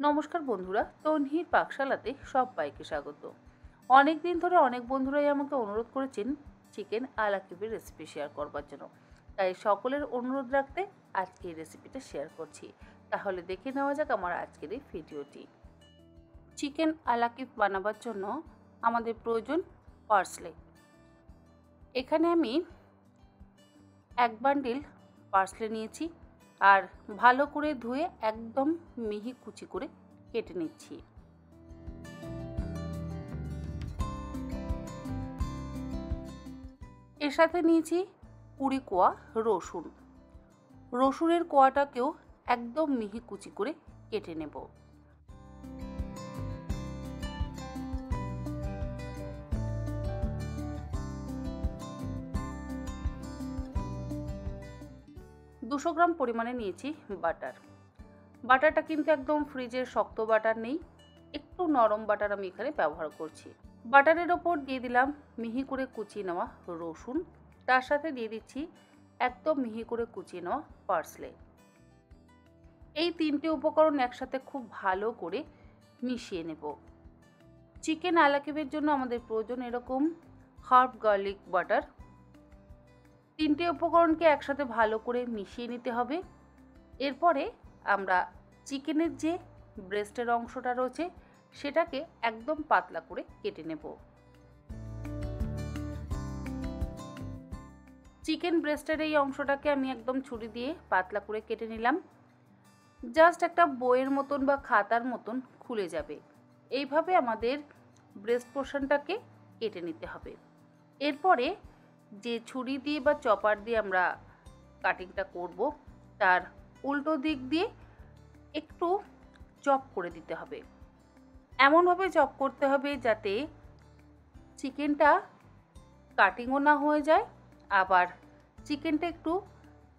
নমস্কার বন্ধুরা, তন্হির পাকশালাতে সব বাইকে স্বাগত। অনেক দিন ধরে অনেক বন্ধুরাই আমাকে অনুরোধ করেছেন চিকেন আলা আলাকিবের রেসিপি শেয়ার করবার জন্য। তাই সকলের অনুরোধ রাখতে আজকে এই রেসিপিটা শেয়ার করছি। তাহলে দেখে নেওয়া যাক আমার আজকের এই ভিডিওটি চিকেন আলা আলাকিব বানাবার জন্য আমাদের প্রয়োজন পার্সলে এখানে আমি এক বান্ডিল পার্সলে নিয়েছি। আর ভালো করে ধুয়ে একদম মিহি কুচি করে কেটে নিচ্ছি। এর সাথে নিয়েছি কুড়ি কোয়া রসুন। রসুনের কোয়াটাকেও একদম মিহি কুচি করে কেটে নেব। দুশো গ্রাম পরিমাণে নিয়েছি বাটার। বাটারটা কিন্তু একদম ফ্রিজের শক্ত বাটার নেই, একটু নরম বাটার আমি এখানে ব্যবহার করছি। বাটারের ওপর দিয়ে দিলাম মিহি করে কুচিয়ে নেওয়া রসুন, তার সাথে দিয়ে দিচ্ছি একদম মিহি করে কুচিয়ে নেওয়া পার্সলে। এই তিনটে উপকরণ একসাথে খুব ভালো করে মিশিয়ে নেব। চিকেন আলাকিবের জন্য আমাদের প্রয়োজন এরকম হার্ব গার্লিক বাটার তিনটে উপকরণকে একসাথে ভালো করে মিশিয়ে নিতে হবে। এরপরে আমরা চিকেনের যে ব্রেস্টের অংশটা রয়েছে, সেটাকে একদম পাতলা করে কেটে নেব। চিকেন ব্রেস্টের এই অংশটাকে আমি একদম ছুরি দিয়ে পাতলা করে কেটে নিলাম। জাস্ট একটা বইয়ের মতন বা খাতার মতন খুলে যাবে। এইভাবে আমাদের ব্রেস্ট পোর্শনটাকে কেটে নিতে হবে। এরপরে যে ছুরি দিয়ে বা চপার দিয়ে আমরা কাটিংটা করব, তার উল্টো দিক দিয়ে একটু চপ করে দিতে হবে। এমনভাবে চপ করতে হবে যাতে চিকেনটা কাটিংও না হয়ে যায়, আবার চিকেনটা একটু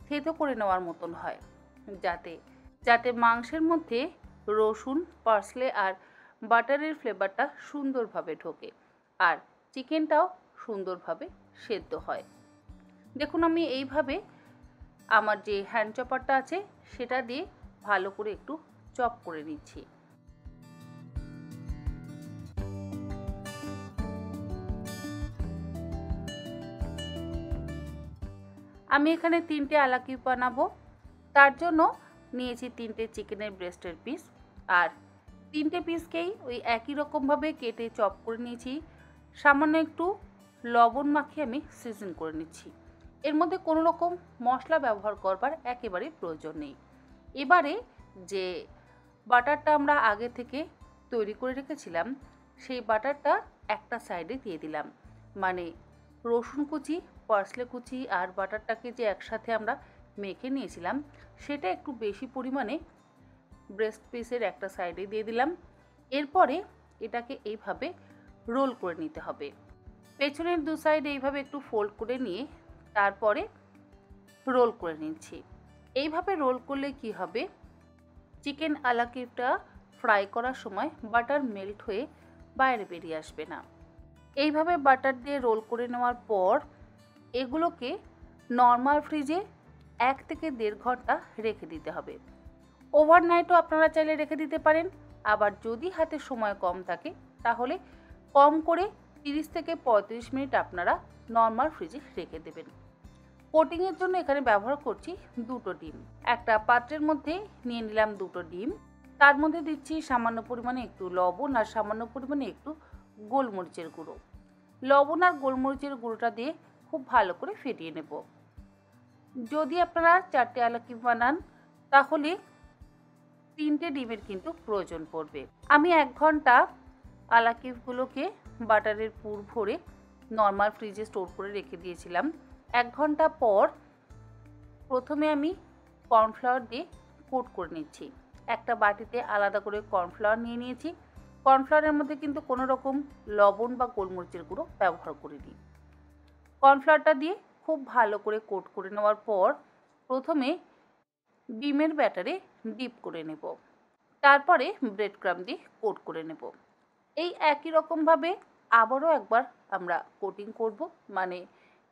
থেতো করে নেওয়ার মতন হয়, যাতে যাতে মাংসের মধ্যে রসুন পার্সলে আর বাটারের ফ্লেভারটা সুন্দরভাবে ঢোকে, আর চিকেনটাও সুন্দরভাবে সেদ্ধ হয়। দেখুন, আমি এইভাবে আমার যে হ্যান্ড চপারটা আছে, সেটা দিয়ে ভালো করে একটু চপ করে নিচ্ছি। আমি এখানে তিনটে আলাকি বানাবো। তার জন্য নিয়েছি তিনটে চিকেনের ব্রেস্টের পিস আর তিনটে পিসকেই ওই একই রকমভাবে কেটে চপ করে নিয়েছি। সামান্য একটু লবণ মাখিয়ে আমি সিজন করে নিচ্ছি। এর মধ্যে কোনো রকম মশলা ব্যবহার করবার একেবারেই প্রয়োজন নেই। এবারে যে বাটারটা আমরা আগে থেকে তৈরি করে রেখেছিলাম, সেই বাটারটা একটা সাইডে দিয়ে দিলাম। মানে রসুন কুচি, পার্সলে কুচি আর বাটারটাকে যে একসাথে আমরা মেখে নিয়েছিলাম, সেটা একটু বেশি পরিমাণে ব্রেস্ট পিসের একটা সাইডে দিয়ে দিলাম। এরপরে এটাকে এইভাবে রোল করে নিতে হবে। পেছনের দু সাইড এইভাবে একটু ফোল্ড করে নিয়ে তারপরে রোল করে নিচ্ছি। এইভাবে রোল করলে কি হবে? চিকেন আলাকিটা ফ্রাই করার সময় বাটার মেল্ট হয়ে বাইরে বেরিয়ে আসবে না। এইভাবে বাটার দিয়ে রোল করে নেওয়ার পর এগুলোকে নর্মাল ফ্রিজে এক থেকে দেড় ঘণ্টা রেখে দিতে হবে। ওভারনাইটও আপনারা চাইলে রেখে দিতে পারেন। আবার যদি হাতে সময় কম থাকে, তাহলে কম করে তিরিশ থেকে পঁয়ত্রিশ মিনিট আপনারা নর্মাল ফ্রিজে রেখে দেবেন। কোটিংয়ের জন্য এখানে ব্যবহার করছি দুটো ডিম। একটা পাত্রের মধ্যে নিয়ে নিলাম দুটো ডিম। তার মধ্যে দিচ্ছি সামান্য পরিমাণে একটু লবণ আর সামান্য পরিমাণে একটু গোলমরিচের গুঁড়ো। লবণ আর গোলমরিচের গুঁড়োটা দিয়ে খুব ভালো করে ফেটিয়ে নেব। যদি আপনারা চারটে এলাকি বানান, তাহলে তিনটে ডিমের কিন্তু প্রয়োজন পড়বে। আমি এক ঘণ্টা আলাকিফগুলোকে বাটারের পুর ভরে নর্মাল ফ্রিজে স্টোর করে রেখে দিয়েছিলাম। এক ঘণ্টা পর প্রথমে আমি কর্নফ্লাওয়ার দিয়ে কোট করে নিচ্ছি। একটা বাটিতে আলাদা করে কর্নফ্লাওয়ার নিয়ে নিয়েছি। কর্নফ্লাওয়ারের মধ্যে কিন্তু কোনো রকম লবণ বা গোলমরিচের গুঁড়ো ব্যবহার করিনি। কর্নফ্লাওয়ারটা দিয়ে খুব ভালো করে কোট করে নেওয়ার পর প্রথমে ডিমের ব্যাটারে ডিপ করে নেব। তারপরে ব্রেড ক্রাম দিয়ে কোট করে নেব। এই একই রকমভাবে আবারও একবার আমরা কোটিং করব। মানে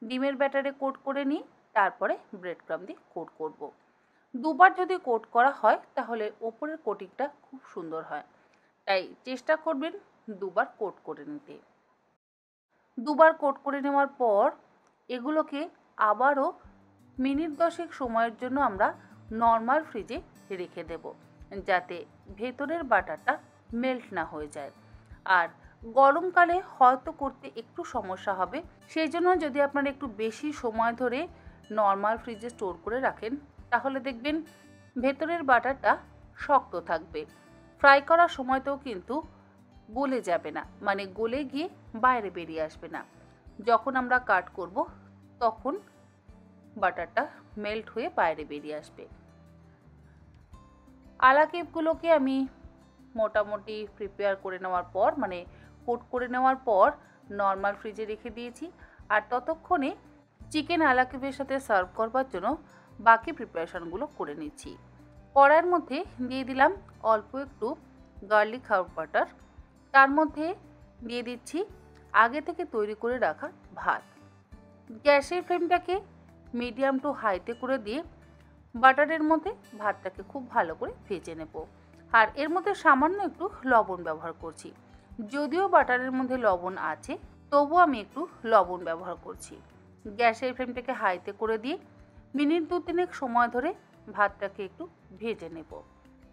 ডিমের ব্যাটারে কোট করে নিই, তারপরে ব্রেড ক্রাম দিয়ে কোট করব। দুবার যদি কোট করা হয়, তাহলে ওপরের কোটিংটা খুব সুন্দর হয়। তাই চেষ্টা করবেন দুবার কোট করে নিতে। দুবার কোট করে নেওয়ার পর এগুলোকে আবারও মিনিট দশেক সময়ের জন্য আমরা নর্মাল ফ্রিজে রেখে দেব, যাতে ভেতরের বাটারটা মেল্ট না হয়ে যায়। আর গরমকালে হয়তো করতে একটু সমস্যা হবে। সেই জন্য যদি আপনারা একটু বেশি সময় ধরে নর্মাল ফ্রিজে স্টোর করে রাখেন, তাহলে দেখবেন ভেতরের বাটারটা শক্ত থাকবে। ফ্রাই করার সময়তেও কিন্তু গলে যাবে না মানে গলে গিয়ে বাইরে বেরিয়ে আসবে না। যখন আমরা কাট করব, তখন বাটারটা মেল্ট হয়ে বাইরে বেরিয়ে আসবে। আলা কেপগুলোকে আমি মোটামুটি প্রিপেয়ার করে নেওয়ার পর মানে কোট করে নেওয়ার পর নর্মাল ফ্রিজে রেখে দিয়েছি। আর ততক্ষণে চিকেন আলাকিবের সাথে সার্ভ করবার জন্য বাকি প্রিপারেশানগুলো করে নিচ্ছি। কড়ার মধ্যে দিয়ে দিলাম অল্প একটু গার্লিক হার্ব বাটার তার মধ্যে দিয়ে দিচ্ছি আগে থেকে তৈরি করে রাখা ভাত। গ্যাসের ফ্লেমটাকে মিডিয়াম টু হাইতে করে দিয়ে বাটারের মধ্যে ভাতটাকে খুব ভালো করে ভেজে নেব। আর এর মধ্যে সামান্য একটু লবণ ব্যবহার করছি। যদিও বাটারের মধ্যে লবণ আছে তবু আমি একটু লবণ ব্যবহার করছি। গ্যাসের ফ্লেমটাকে হাইতে করে দিয়ে মিনিট দু তিনেক সময় ধরে ভাতটাকে একটু ভেজে নেব।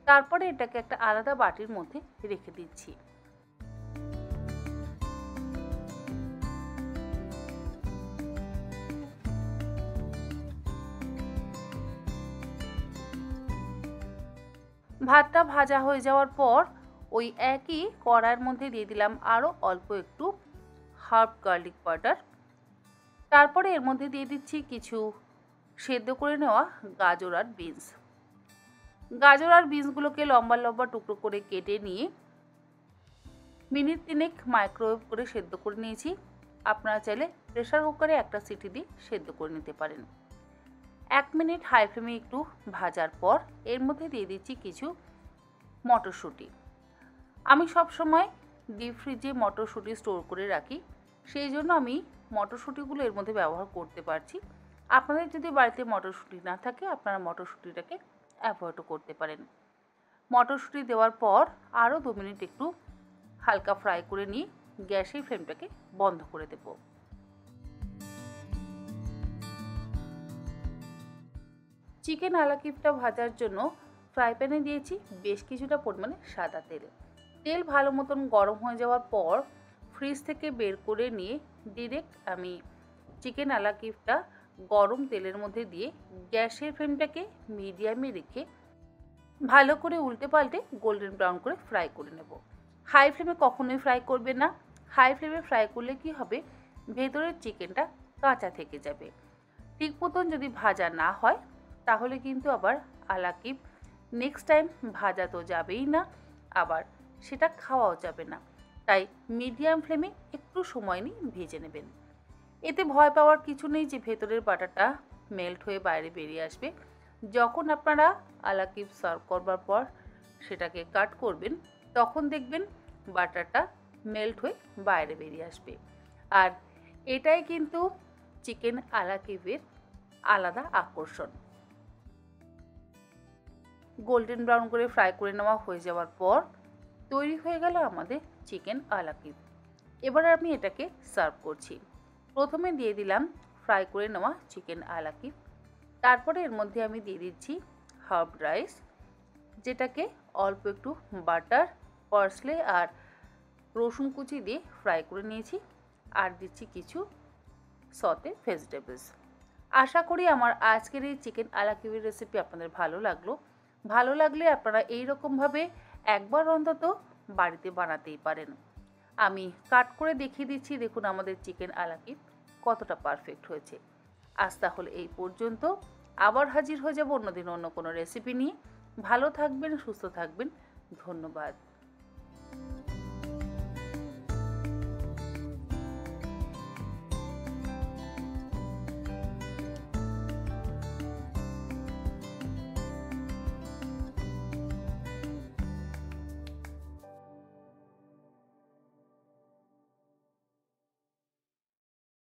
তারপরে এটাকে একটা আলাদা বাটির মধ্যে রেখে দিচ্ছি। ভাতটা ভাজা হয়ে যাওয়ার পর ওই একই কড়াইয়ের মধ্যে দিয়ে দিলাম আরও অল্প একটু হার্ব গার্লিক পাউডার তারপরে এর মধ্যে দিয়ে দিচ্ছি কিছু সেদ্ধ করে নেওয়া গাজর আর বিনস। গাজর আর বিনসগুলোকে লম্বা লম্বা টুকরো করে কেটে নিয়ে মিনিট তিনেক মাইক্রোওয়েভ করে সেদ্ধ করে নিয়েছি। আপনারা চাইলে প্রেশার কুকারে একটা সিটি দিয়ে সেদ্ধ করে নিতে পারেন। এক মিনিট হাই ফ্লেমে একটু ভাজার পর এর মধ্যে দিয়ে দিচ্ছি কিছু মটরশুঁটি। আমি সব সময় ডিপ ফ্রিজে মটরশুঁটি স্টোর করে রাখি। সেই জন্য আমি মটরশুঁটিগুলো এর মধ্যে ব্যবহার করতে পারছি। আপনাদের যদি বাড়িতে মটরশুঁটি না থাকে, আপনারা মটরশুঁটিটাকে অ্যাভয়েডও করতে পারেন। মটরশুঁটি দেওয়ার পর আরও দু মিনিট একটু হালকা ফ্রাই করে নিয়ে গ্যাসের ফ্লেমটাকে বন্ধ করে দেব। চিকেন আলাকিপটা ভাজার জন্য ফ্রাই প্যানে দিয়েছি বেশ কিছুটা পরিমাণে সাদা তেল তেল ভালো মতন গরম হয়ে যাওয়ার পর ফ্রিজ থেকে বের করে নিয়ে ডিরেক্ট আমি চিকেন আলাকিপটা গরম তেলের মধ্যে দিয়ে গ্যাসের ফ্লেমটাকে মিডিয়ামে রেখে ভালো করে উল্টে পাল্টে গোল্ডেন ব্রাউন করে ফ্রাই করে নেব। হাই ফ্লেমে কখনোই ফ্রাই করবে না। হাই ফ্লেমে ফ্রাই করলে কি হবে? ভেতরের চিকেনটা কাঁচা থেকে যাবে। ঠিক মতন যদি ভাজা না হয় তাহলে কিন্তু আবার আলাকিব নেক্সট টাইম ভাজা তো যাবেই না, আবার সেটা খাওয়াও যাবে না। তাই মিডিয়াম ফ্লেমে একটু সময় নিয়ে ভেজে নেবেন। এতে ভয় পাওয়ার কিছু নেই যে ভেতরের বাটাটা মেল্ট হয়ে বাইরে বেরিয়ে আসবে। যখন আপনারা আলাকিব সার্ভ করবার পর সেটাকে কাট করবেন, তখন দেখবেন বাটারটা মেল্ট হয়ে বাইরে বেরিয়ে আসবে। আর এটাই কিন্তু চিকেন আলাকিবের আলাদা আকর্ষণ। গোল্ডেন ব্রাউন করে ফ্রাই করে নেওয়া হয়ে যাওয়ার পর তৈরি হয়ে গেল আমাদের চিকেন আলাকিব এবার আমি এটাকে সার্ভ করছি। প্রথমে দিয়ে দিলাম ফ্রাই করে নেওয়া চিকেন আলাকিব তারপরে এর মধ্যে আমি দিয়ে দিচ্ছি হার্ব রাইস যেটাকে অল্প একটু বাটার পার্সলে আর রসুন কুচি দিয়ে ফ্রাই করে নিয়েছি। আর দিচ্ছি কিছু সতে ভেজিটেবলস আশা করি আমার আজকের এই চিকেন আলাকিবির রেসিপি আপনাদের ভালো লাগল। ভালো লাগলে আপনারা এই রকমভাবে একবার অন্তত বাড়িতে বানাতেই পারেন। আমি কাট করে দেখিয়ে দিচ্ছি, দেখুন আমাদের চিকেন আলাকি কতটা পারফেক্ট হয়েছে। আজ তাহলে এই পর্যন্ত। আবার হাজির হয়ে যাব অন্যদিন অন্য কোনো রেসিপি নিয়ে। ভালো থাকবেন, সুস্থ থাকবেন। ধন্যবাদ।